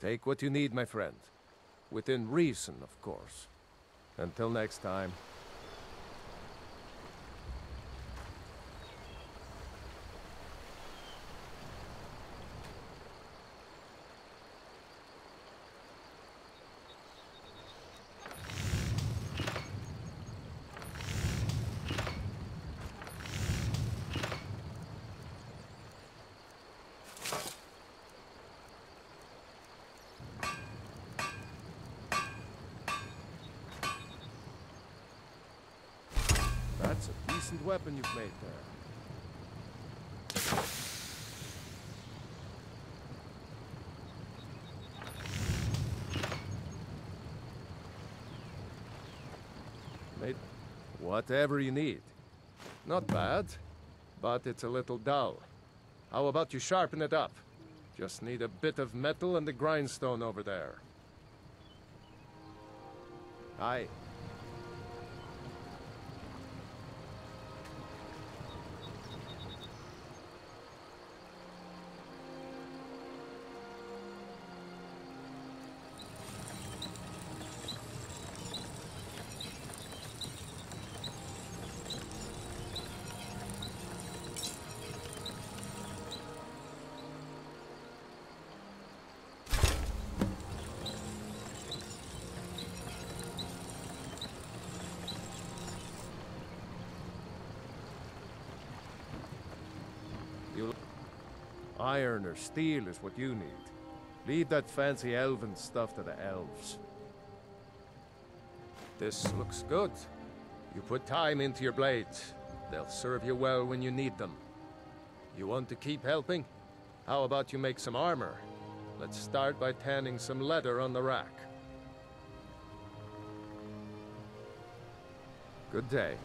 Take what you need, my friend. Within reason, of course. Until next time. That's a decent weapon you've made there. Made whatever you need. Not bad, but it's a little dull. How about you sharpen it up? Just need a bit of metal and the grindstone over there. Aye. You iron or steel is what you need. Leave that fancy elven stuff to the elves. This looks good. You put time into your blades. They'll serve you well when you need them. You want to keep helping? How about you make some armor? Let's start by tanning some leather on the rack. Good day.